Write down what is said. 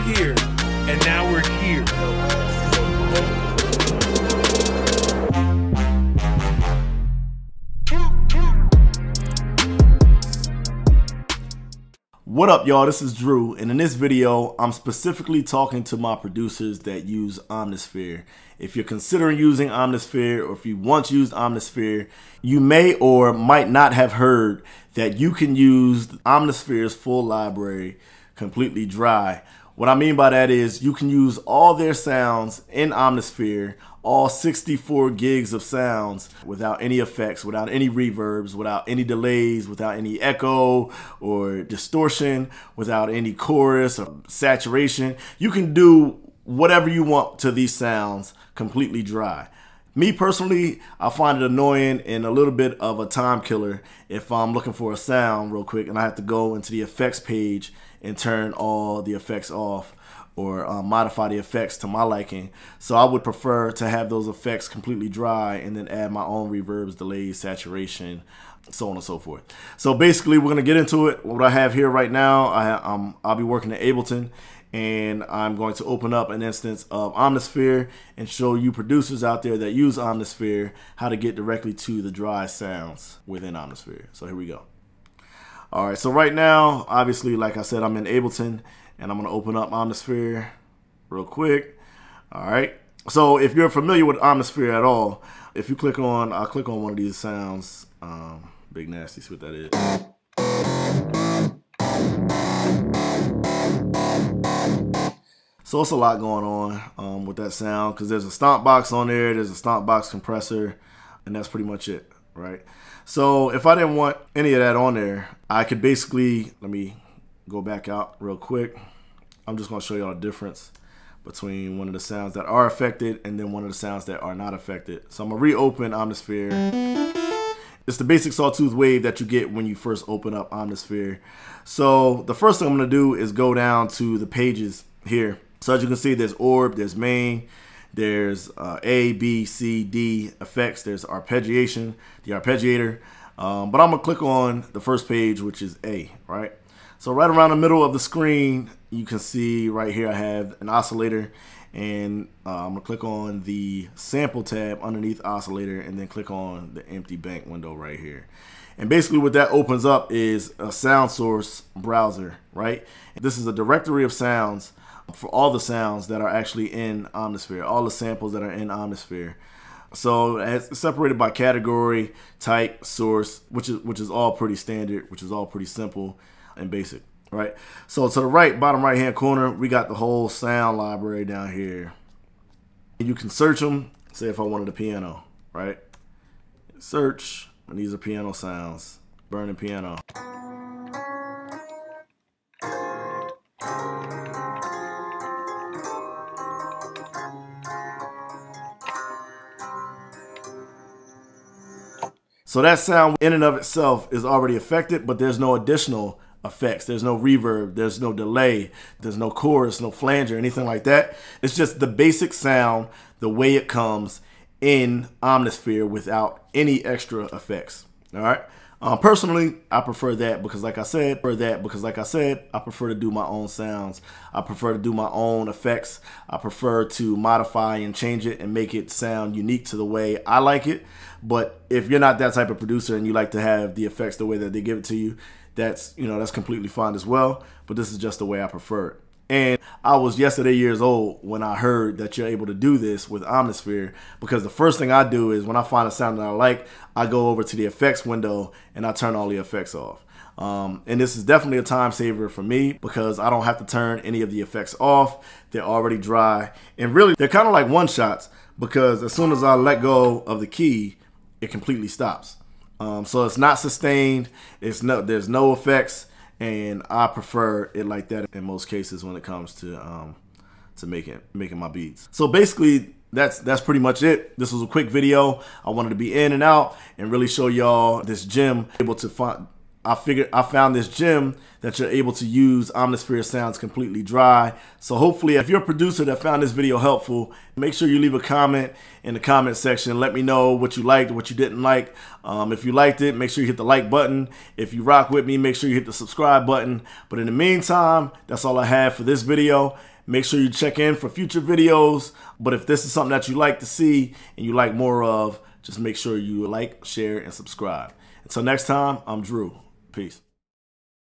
here, and now we're here. What up, y'all? This is Dru, and in this video, I'm specifically talking to my producers that use Omnisphere. If you're considering using Omnisphere, or if you once used Omnisphere, you may or might not have heard that you can use Omnisphere's full library completely dry. What I mean by that is you can use all their sounds in Omnisphere all 64 gigs of sounds without any effects, without any reverbs, without any delays, without any echo or distortion, without any chorus or saturation. You can do whatever you want to these sounds completely dry. Me personally, I find it annoying and a little bit of a time killer if I'm looking for a sound real quick and I have to go into the effects page and turn all the effects off or uh, modify the effects to my liking. So I would prefer to have those effects completely dry and then add my own reverbs, delays, saturation, so on and so forth. So basically, we're gonna get into it. What I have here right now, I, um, I'll be working at Ableton and I'm going to open up an instance of Omnisphere and show you producers out there that use Omnisphere how to get directly to the dry sounds within Omnisphere. So here we go. All right, so right now, obviously, like I said, I'm in Ableton and I'm gonna open up Omnisphere real quick. All right. So if you're familiar with Omnisphere at all, if you click on, I'll click on one of these sounds. Um, Big Nasty, see what that is. So it's a lot going on um, with that sound because there's a stomp box on there, there's a stomp box compressor, and that's pretty much it, right? So if I didn't want any of that on there, I could basically, let me go back out real quick. I'm just gonna show y'all the difference between one of the sounds that are affected and then one of the sounds that are not affected. So I'm gonna reopen Omnisphere. It's the basic sawtooth wave that you get when you first open up Omnisphere. So the first thing I'm gonna do is go down to the pages here. So as you can see, there's orb, there's main, there's uh, A, B, C, D effects, there's arpeggiation, the arpeggiator. Um, but I'm gonna click on the first page, which is A, right? So right around the middle of the screen, you can see right here I have an oscillator and uh, I'm gonna click on the sample tab underneath oscillator and then click on the empty bank window right here. And basically what that opens up is a sound source browser, right? This is a directory of sounds for all the sounds that are actually in Omnisphere, all the samples that are in Omnisphere. So it's separated by category, type, source, which is which is all pretty standard, which is all pretty simple and basic, right? So to the right, bottom right hand corner, we got the whole sound library down here. And you can search them, say if I wanted a piano, right? Search, and these are piano sounds, burning piano. So that sound in and of itself is already affected, but there's no additional effects. There's no reverb, there's no delay, there's no chorus, no flanger, anything like that. It's just the basic sound, the way it comes in Omnisphere without any extra effects. All right. Um, personally, I prefer that because, like I said, for that because, like I said, I prefer to do my own sounds. I prefer to do my own effects. I prefer to modify and change it and make it sound unique to the way I like it. But if you're not that type of producer and you like to have the effects the way that they give it to you, that's you know that's completely fine as well. But this is just the way I prefer it. And I was yesterday years old when I heard that you're able to do this with Omnisphere because the first thing I do is when I find a sound that I like, I go over to the effects window and I turn all the effects off. Um, and this is definitely a time saver for me because I don't have to turn any of the effects off. They're already dry. And really, they're kind of like one shots because as soon as I let go of the key, it completely stops. Um, so it's not sustained. It's no, there's no effects, and I prefer it like that in most cases when it comes to um, to making making my beats. So basically, that's that's pretty much it. This was a quick video. I wanted to be in and out and really show y'all this gem able to find I figured I found this gem that you're able to use Omnisphere sounds completely dry. So hopefully if you're a producer that found this video helpful, make sure you leave a comment in the comment section. Let me know what you liked, what you didn't like. Um, if you liked it, make sure you hit the like button. If you rock with me, make sure you hit the subscribe button. But in the meantime, that's all I have for this video. Make sure you check in for future videos. But if this is something that you like to see and you like more of, just make sure you like, share, and subscribe. Until next time, I'm Dru. Peace.